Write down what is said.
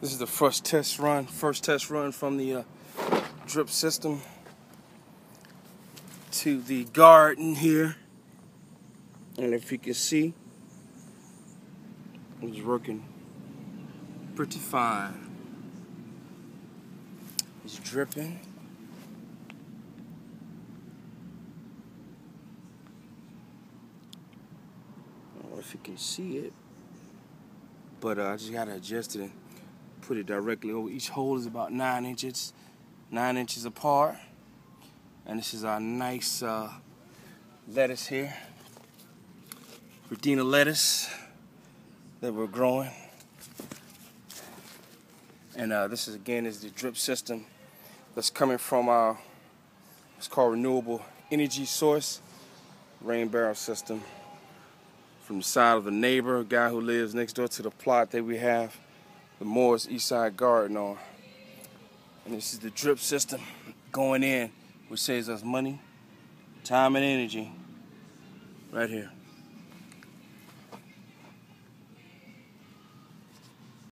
This is the first test run, first test run from the uh, drip system to the garden here. And if you can see, it's working pretty fine. It's dripping. If you can see it, but uh, I just gotta adjust it put it directly over. Each hole is about nine inches, nine inches apart. And this is our nice uh, lettuce here. Radina lettuce that we're growing. And uh, this is again is the drip system that's coming from our it's called renewable energy source rain barrel system from the side of the neighbor, guy who lives next door to the plot that we have the Moors Eastside Garden on. And this is the drip system going in, which saves us money, time, and energy right here.